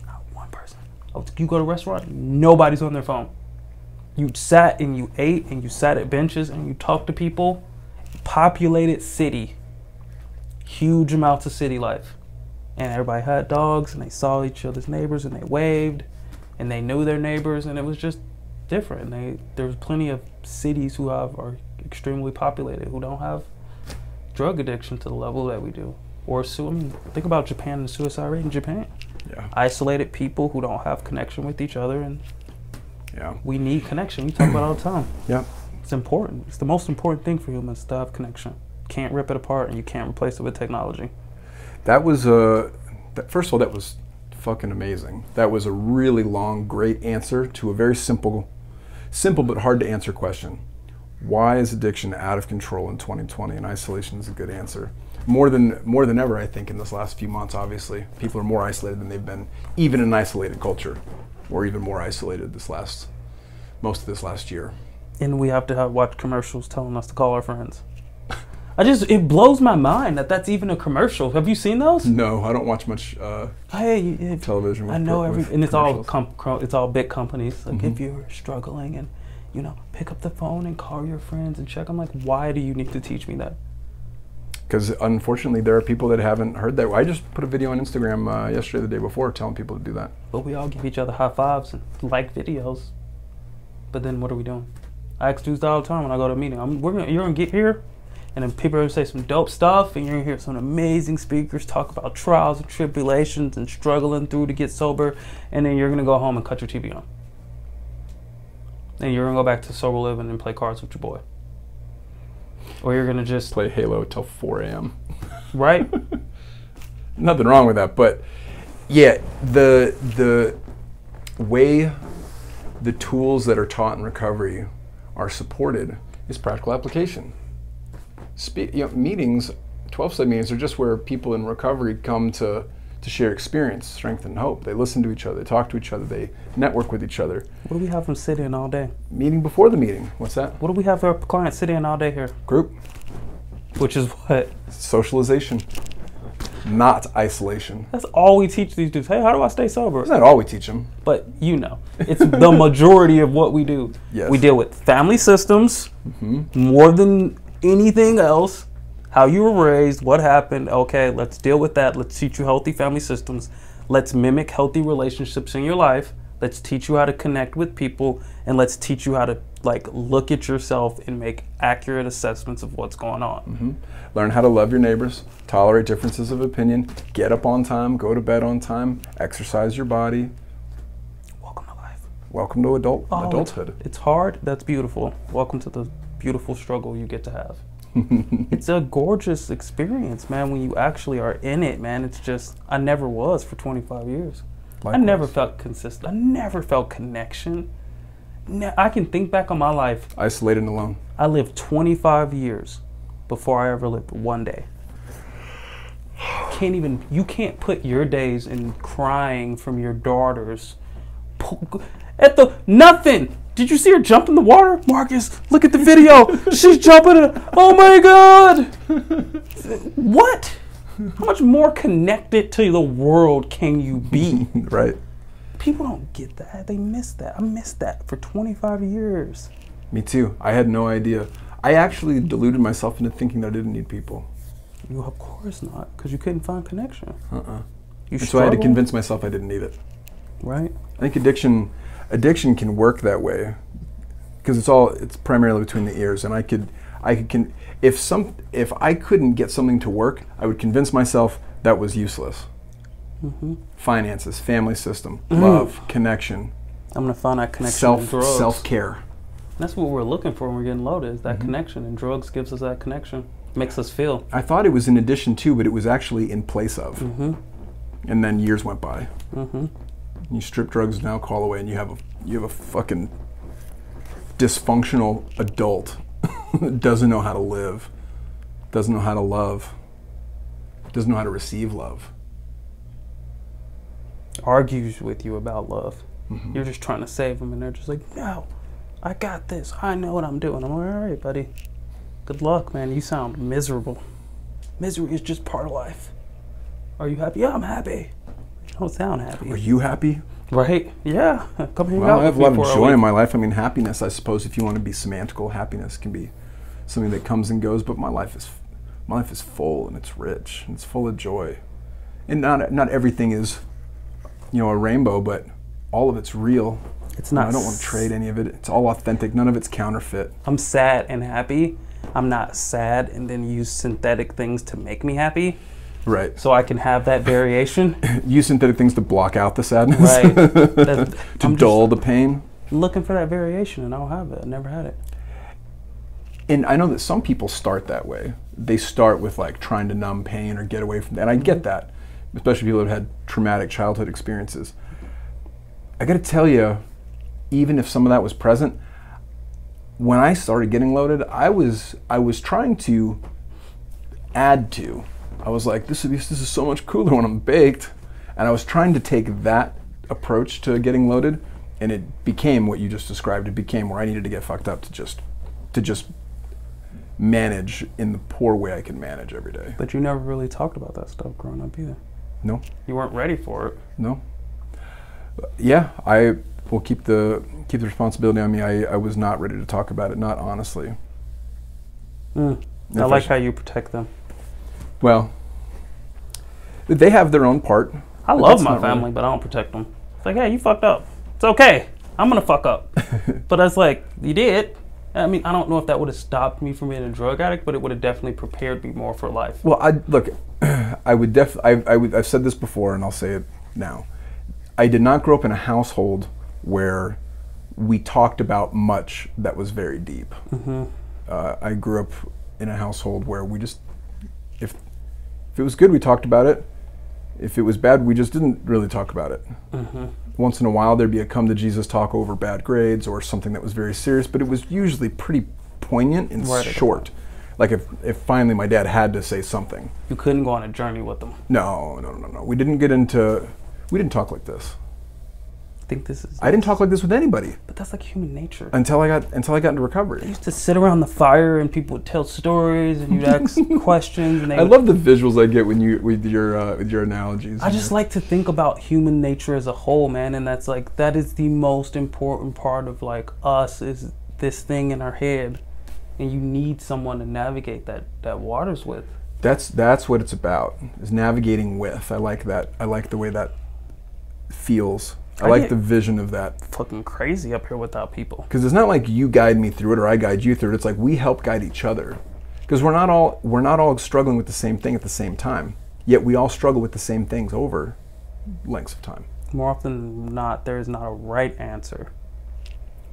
Not one person. Oh, Oh, you go to a restaurant, nobody's on their phone. You sat and you ate and you sat at benches and you talked to people. Populated city. Huge amounts of city life and everybody had dogs and they saw each other's neighbors and they waved and they knew their neighbors and it was just different. They there's plenty of cities who have are extremely populated who don't have drug addiction to the level that we do. Or I mean, think about Japan and the suicide rate in Japan. Yeah, Isolated people who don't have connection with each other and yeah, we need connection. We talk about it all the time. yeah. It's important. It's the most important thing for humans to have connection. Can't rip it apart and you can't replace it with technology. That was a. That, first of all, that was fucking amazing. That was a really long, great answer to a very simple, simple but hard to answer question. Why is addiction out of control in 2020? And isolation is a good answer. More than more than ever, I think, in this last few months. Obviously, people are more isolated than they've been, even in an isolated culture, or even more isolated this last most of this last year. And we have to have, watch commercials telling us to call our friends. I just it blows my mind that that's even a commercial. Have you seen those? No, I don't watch much uh, Hey, if, television. With I know every, and it's all com- it's all big companies. Like Mhm. if you're struggling and you know pick up the phone and call your friends and check. I'm like, why do you need to teach me that? Because unfortunately, there are people that haven't heard that. I just put a video on Instagram uh, yesterday, the day before, telling people to do that. But we all give each other high fives and like videos. But then what are we doing? I ask dudes all the time when I go to a meeting. I'm, we're gonna, you're gonna get here, and then people are gonna say some dope stuff, and you're gonna hear some amazing speakers talk about trials and tribulations and struggling through to get sober, and then you're gonna go home and cut your TV on. And you're gonna go back to sober living and play cards with your boy. Or you're gonna just Play Halo till 4 a.m. right? Nothing wrong with that, but yeah, the the way the tools that are taught in recovery are supported is practical application. Spe- you know, meetings, 12 step meetings, are just where people in recovery come to to share experience, strength, and hope. They listen to each other, they talk to each other, they network with each other. What do we have them sit in all day? Meeting before the meeting, what's that? What do we have our clients sit in all day here? Group Which is what socialization, not isolation. That's all we teach these dudes. Hey, how do I stay sober? Isn't that all we teach them? But you know, it's the majority of what we do. Yes. We deal with family systems mm-hmm. more than anything else. How you were raised, what happened. Okay, let's deal with that. Let's teach you healthy family systems. Let's mimic healthy relationships in your life. Let's teach you how to connect with people, and let's teach you how to like look at yourself and make accurate assessments of what's going on. Mhm. Learn how to love your neighbors, tolerate differences of opinion, get up on time, go to bed on time, exercise your body. Welcome to life. Welcome to adult Oh, it's- adulthood. It's hard. That's beautiful. Welcome to the beautiful struggle you get to have. it's a gorgeous experience, man, when you actually are in it, man. It's just, I never was for 25 years. I never felt consistent. I never felt connection. Ne- I can think back on my life. Isolated and alone. I lived 25 years before I ever lived one day. Can't even, you can't put your days in crying from your daughters po- at the nothing. Did you see her jump in the water? Marcus, look at the video. She's jumping. In, oh my God. What? How much more connected to the world can you be? right. People don't get that. They miss that. I missed that for 25 years. Me too. I had no idea. I actually deluded myself into thinking that I didn't need people. You, of course not, because you couldn't find connection. Uh-uh. You And so I had to convince myself I didn't need it. right? I think addiction addiction can work that way because it's all it's primarily between the ears and I could I could can if some if I couldn't get something to work I would convince myself that was useless. Mm-hmm. Finances, family system, love, connection, I'm gonna find that connection self drugs. self care. That's what we're looking for when we're getting loaded. Is Mm-hmm. that connection, and drugs gives us that connection. Makes us feel. I thought it was in addition to, but it was actually in place of. Mm-hmm. And then years went by. You strip drugs and alcohol away, and you have a you have a fucking dysfunctional adult that doesn't know how to live, doesn't know how to love, doesn't know how to receive love. Argues with you about love. Mm-hmm. You're just trying to save them, and they're just like, "No, I got this. I know what I'm doing." I'm like, "All right, buddy. Good luck, man. You sound miserable. Misery is just part of life. Are you happy? Yeah, I'm happy. You don't sound happy. Are you happy? right? Yeah. Come hang Well, out I have a with lot of joy in my life. I mean, happiness, I suppose, if you want to be semantical, happiness can be something that comes and goes. But my life is, my life is full and it's rich and it's full of joy, and not not everything is, you know, a rainbow, but all of it's real. It's not. I don't want to trade any of it. It's all authentic. None of it's counterfeit. I'm sad and happy. I'm not sad and then use synthetic things to make me happy Right. so I can have that variation. Use synthetic things to block out the sadness. Right. That- to I'm dull the pain. Looking for that variation and I don't have it. I never had it. And I know that some people start that way. They start with like trying to numb pain or get away from that. And I get mm-hmm. that, especially people that have had traumatic childhood experiences. I got to tell you, even if some of that was present, when I started getting loaded, I was I was trying to add to. I was like, this is this is so much cooler when I'm baked, and I was trying to take that approach to getting loaded, and it became what you just described. It became where I needed to get fucked up to just to just manage in the poor way I can manage every day. But you never really talked about that stuff growing up either. No, You weren't ready for it. no. Yeah, I will keep the keep the responsibility on me. I, I was not ready to talk about it, not honestly. Mm. If I I like sh- how you protect them. Well, they have their own part. I love my not really- family, but I don't protect them. It's like, hey, you fucked up. It's okay. I'm gonna fuck up. but that's like, you did. I mean, I don't know if that would have stopped me from being a drug addict, but it would have definitely prepared me more for life. Well, I look. I would def. I, I would. I've said this before, and I'll say it now. I did not grow up in a household where we talked about much that was very deep. Uh, I grew up in a household where we just, if it was good, we talked about it. If it was bad, we just didn't really talk about it. Mm-hmm. Once in a while, there'd be a come to Jesus talk over bad grades or something that was very serious, but it was usually pretty poignant and Right short. Like if, if finally my dad had to say something. You couldn't go on a journey with them. No, no, no, no. We didn't get into. We didn't talk like this. I think this is. I didn't talk like this with anybody but that's like human nature. until I got until I got into recovery. I used to sit around the fire and people would tell stories and you'd ask questions and they I would love the visuals I get when you with your uh, with your analogies. I just like to think about human nature as a whole, man, and that's like that is the most important part of like us is this thing in our head, and you need someone to navigate that that waters with. that's that's what it's about is navigating with. I like that. I like the way that feels. I, I like the vision of that Fucking crazy up here without people. because it's not like you guide me through it or I guide you through it. It's like we help guide each other because we're not all we're not all struggling with the same thing at the same time. Yet we all struggle with the same things over lengths of time. More often than not, there is not a right answer.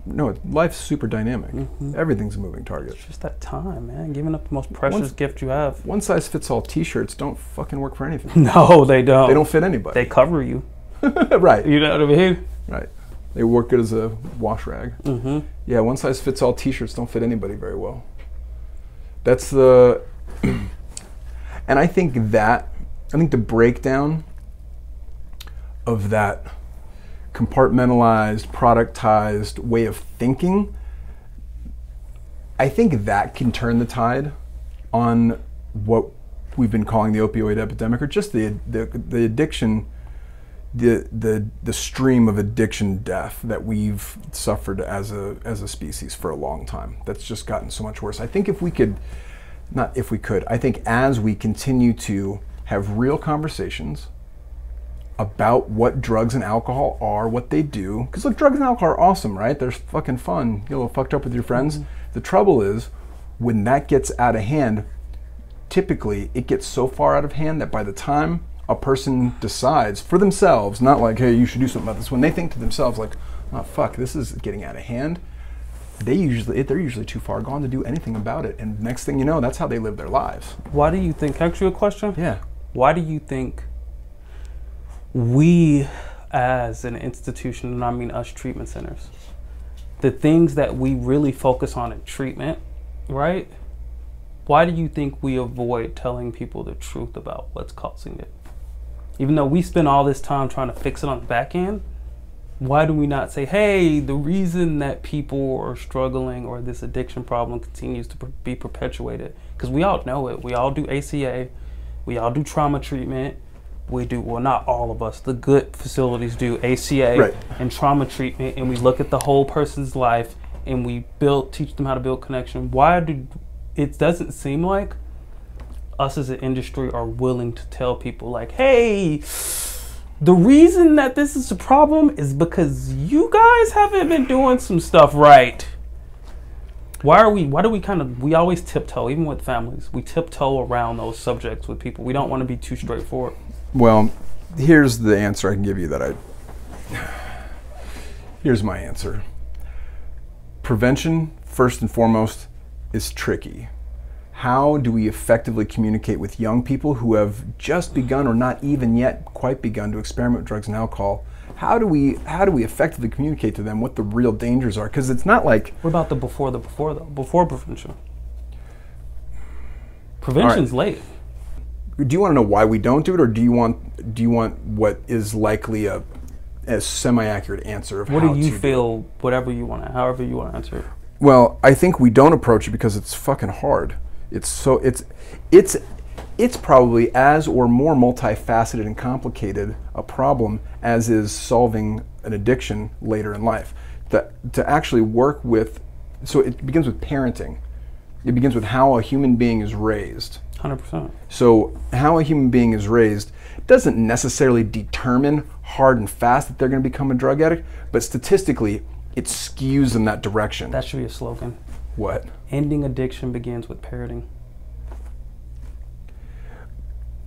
No, life's super dynamic. Mm-hmm. Everything's a moving target. It's just that time, man. Giving up the most precious Once- gift you have. One size fits all T-shirts don't fucking work for anything. No, they don't. They don't fit anybody. They cover you. right, You know what I mean? right. They work good as a wash rag. Mm-hmm. Yeah, one size fits all T-shirts don't fit anybody very well. That's the, and I think that, I think the breakdown of that compartmentalized, productized way of thinking, I think that can turn the tide on what we've been calling the opioid epidemic, or just the the, the addiction the the the stream of addiction death that we've suffered as a as a species for a long time. That's just gotten so much worse. I think if we could not if we could, I think as we continue to have real conversations about what drugs and alcohol are, what they do. Because look, drugs and alcohol are awesome, right? They're fucking fun. You get a little fucked up with your friends. Mm-hmm. The trouble is when that gets out of hand, typically it gets so far out of hand that by the time a person decides for themselves, not like, hey, you should do something about this, when they think to themselves, like, oh, fuck, this is getting out of hand, they usually, they're usually too far gone to do anything about it. And next thing you know, that's how they live their lives. Why do you think? Can I ask you a question? Yeah. Why do you think we, as an institution, and I mean us treatment centers, the things that we really focus on in treatment, right? Why do you think we avoid telling people the truth about what's causing it? Even though we spend all this time trying to fix it on the back end, why do we not say, hey, the reason that people are struggling or this addiction problem continues to be perpetuated? Because we all know it. We all do ACA, we all do trauma treatment. We do, well, not all of us, the good facilities do ACA Right. and trauma treatment, and we look at the whole person's life and we build, teach them how to build connection. Why do it doesn't seem like us as an industry are willing to tell people, like, hey, the reason that this is a problem is because you guys haven't been doing some stuff right. Why are we? Why do we kind of? We always tiptoe, even with families. We tiptoe around those subjects with people. We don't want to be too straightforward. Well, here's the answer I can give you that I. Here's my answer. Prevention, first and foremost, is tricky. How do we effectively communicate with young people who have just begun or not even yet quite begun to experiment with drugs and alcohol? how do we how do we effectively communicate to them what the real dangers are? Because it's not like What about the before the before though? Before prevention. Prevention's late. do you want to know why we don't do it, or do you want do you want what is likely a a semi-accurate answer of What do you feel? Whatever you want to, however you want to answer. Well, I think we don't approach it because it's fucking hard. It's so it's it's it's probably as or more multifaceted and complicated a problem as is solving an addiction later in life. That to actually work with so it begins with parenting. It begins with how a human being is raised. Hundred percent. So, how a human being is raised doesn't necessarily determine hard and fast that they're going to become a drug addict, but statistically, it skews in that direction. That should be a slogan. What? Ending addiction begins with parenting.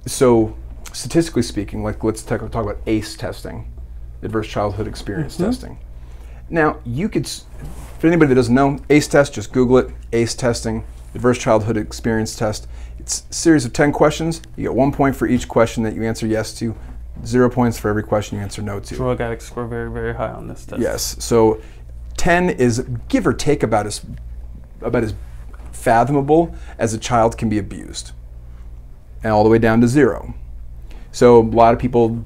So, statistically speaking, like let's talk, talk about ACE testing, adverse childhood experience mm-hmm. testing. Now, you could, for anybody that doesn't know, ACE test, just Google it. ACE testing, adverse childhood experience test. It's a series of 10 questions. You get one point for each question that you answer yes to, zero points for every question you answer no to. Drug addicts score very, very high on this test. Yes. So 10 is give or take about as about as fathomable as a child can be abused. And all the way down to 0. So a lot of people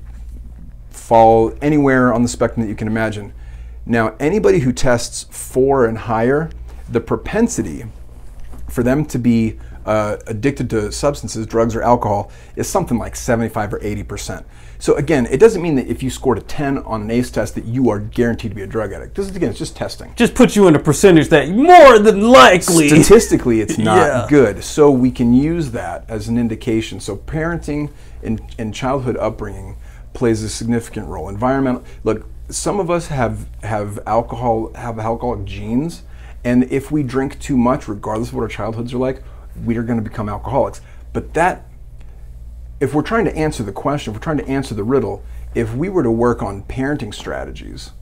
fall anywhere on the spectrum that you can imagine. Now, anybody who tests 4 and higher, the propensity for them to be uh, addicted to substances, drugs, or alcohol is something like 75 or 80 percent. So again, it doesn't mean that if you scored a 10 on an ACE test that you are guaranteed to be a drug addict. This is again, it's just testing. Just puts you in a percentage that more than likely. Statistically, it's not Yeah. good. So we can use that as an indication. So parenting and, and childhood upbringing plays a significant role. Environmental. Look, some of us have have alcohol have alcoholic genes, and if we drink too much, regardless of what our childhoods are like, we are going to become alcoholics. But that if we're trying to answer the question, if we're trying to answer the riddle, if we were to work on parenting strategies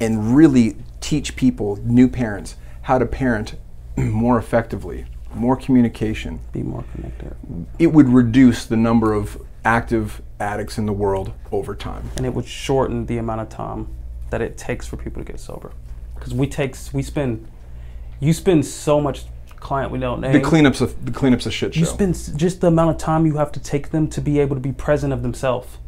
and really teach people, new parents, how to parent more effectively, more communication, Be more connected. it would reduce the number of active addicts in the world over time. and it would shorten the amount of time that it takes for people to get sober. Because we takes we spend, you spend so much client we don't name. The cleanups of the cleanups a shit show. you spend just the amount of time you have to take them to be able to be present of themselves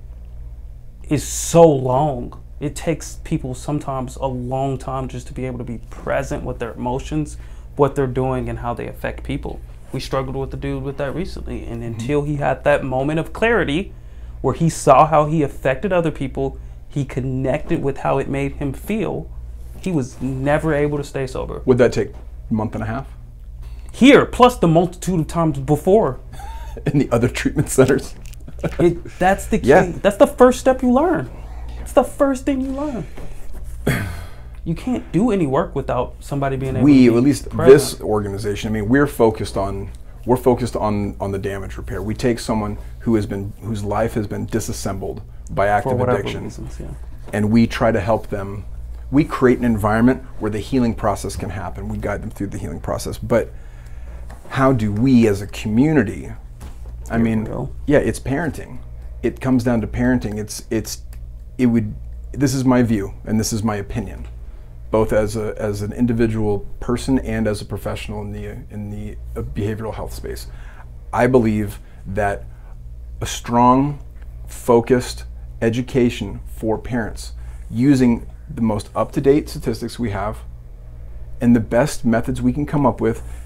is so long. It takes people sometimes a long time just to be able to be present with their emotions, what they're doing, and how they affect people. We struggled with the dude with that recently, and mm-hmm. until he had that moment of clarity where he saw how he affected other people, he connected with how it made him feel, he was never able to stay sober. Would that take a month and a half Here, plus the multitude of times before. in the other treatment centers? It, that's the key. Yeah. That's the first step you learn. It's the first thing you learn. You can't do any work without somebody being able we, be at least present. this organization, I mean, we're focused on we're focused on on the damage repair. We take someone who has been whose life has been disassembled by active addiction, reasons, yeah. and we try to help them. We create an environment where the healing process can happen. We guide them through the healing process. But how do we as a community? I mean, yeah, it's parenting. It comes down to parenting. It's it's it would. This is my view, and this is my opinion, both as a as an individual person and as a professional in the in the uh, behavioral health space. I believe that a strong, focused education for parents using the most up to date statistics we have and the best methods we can come up with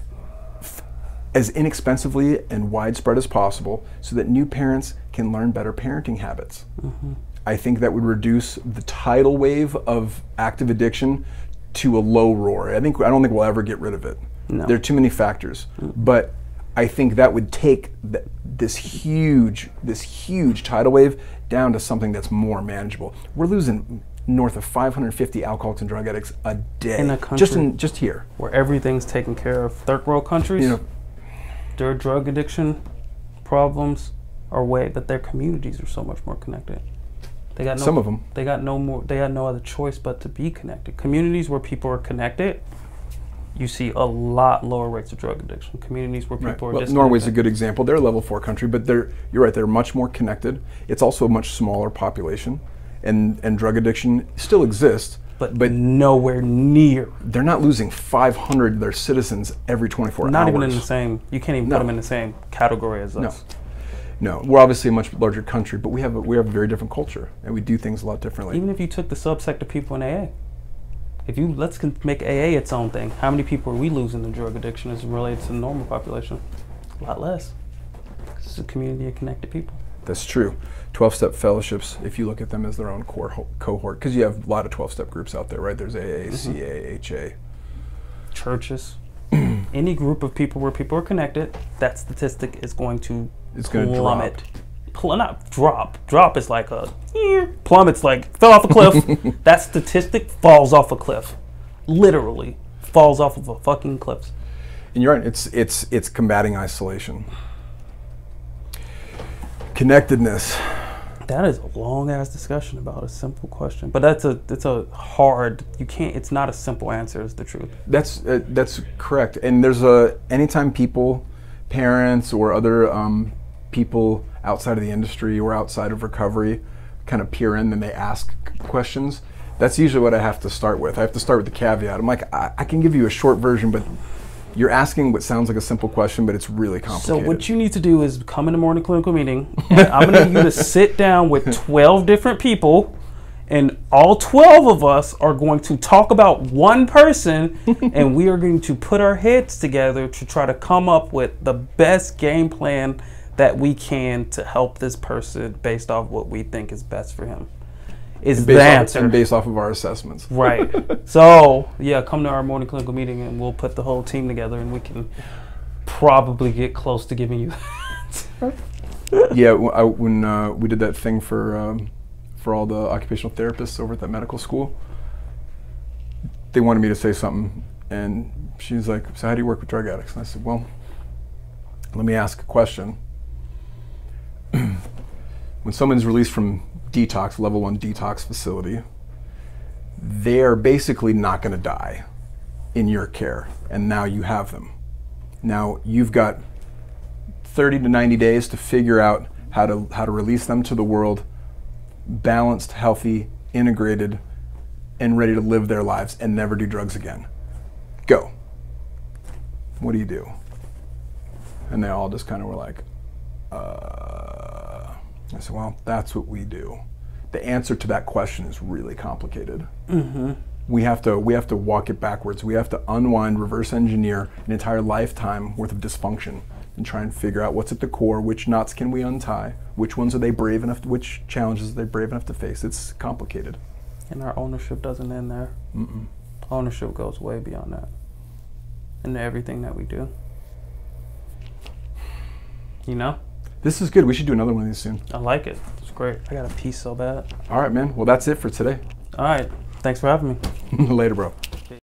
as inexpensively and widespread as possible so that new parents can learn better parenting habits. Mm-hmm. I think that would reduce the tidal wave of active addiction to a low roar. I think I don't think we'll ever get rid of it. No. There are too many factors, mm. but I think that would take th- this huge this huge tidal wave down to something that's more manageable. We're losing north of 550 alcoholics and drug addicts a day In a country just in just here. Where everything's taken care of. Third world countries, You know, their drug addiction problems are way but their communities are so much more connected. They got no, Some of 'em. They got no more. They got no other choice but to be connected. Communities where people are connected, you see a lot lower rates of drug addiction. Communities where people Right. are Well. Norway's a good example. They're a level four country, but they're you're right. They're much more connected. It's also a much smaller population, and and drug addiction still exists, but but nowhere near. they're not losing 500 of their citizens every 24 Not hours. Not even in the same. You can't even No. put them in the same category as us. No, we're obviously a much larger country, but we have a, we have a very different culture, and we do things a lot differently. Even if you took the subsect of people in AA, if you let's make AA its own thing, how many people are we losing to drug addiction as related to the normal population? A lot less. It's a community of connected people. That's true. 12 step fellowships, if you look at them as their own core ho- cohort, because you have a lot of 12 step groups out there, right? There's AA, CA, HA. Churches, any group of people where people are connected, that statistic is going to It's plummet. Pl- not drop. Drop is like a eh, plummet's like fell off a cliff. that statistic falls off a cliff, literally falls off of a fucking cliff. And you're right. It's it's it's combating isolation. Connectedness. That is a long ass discussion about a simple question, but that's a it's a hard. You can't. It's not a simple answer. Is the truth. That's uh, that's correct. And there's a anytime people, parents or other um, people outside of the industry or outside of recovery, kind of peer in and they ask questions. That's usually what I have to start with. I have to start with the caveat. I'm like, I, I can give you a short version, but you're asking what sounds like a simple question, but it's really complicated. So what you need to do is come in the morning clinical meeting. And I'm gonna need you to sit down with 12 different people, and all 12 of us are going to talk about one person, and we are going to put our heads together to try to come up with the best game plan that we can to help this person based off what we think is best for him. Is the based off, answer and based off of our assessments. right? So yeah, come to our morning clinical meeting, and we'll put the whole team together, and we can probably get close to giving you. that. yeah, w- I, when uh, we did that thing for um, for all the occupational therapists over at that medical school, they wanted me to say something, and she was like, "So how do you work with drug addicts?" And I said, "Well, let me ask a question. when someone's released from detox, level one detox facility, they are basically not going to die in your care, and now you have them. Now you've got 30 to 90 days to figure out how to how to release them to the world balanced healthy integrated and ready to live their lives and never do drugs again. Go. What do you do? And they all just kind of were like uh i said well that's what we do the answer to that question is really complicated mm-hmm. we have to we have to walk it backwards. We have to unwind, reverse engineer an entire lifetime worth of dysfunction and try and figure out what's at the core, which knots can we untie, which ones are they brave enough, to, which challenges are they brave enough to face. It's complicated. And our ownership doesn't end there. Mm-mm. Ownership goes way beyond that. Into everything that we do. You know? This is good. We should do another one of these soon. I like it. It's great. I got a piece so bad. All right, man. Well, that's it for today. All right. Thanks for having me. Later, bro.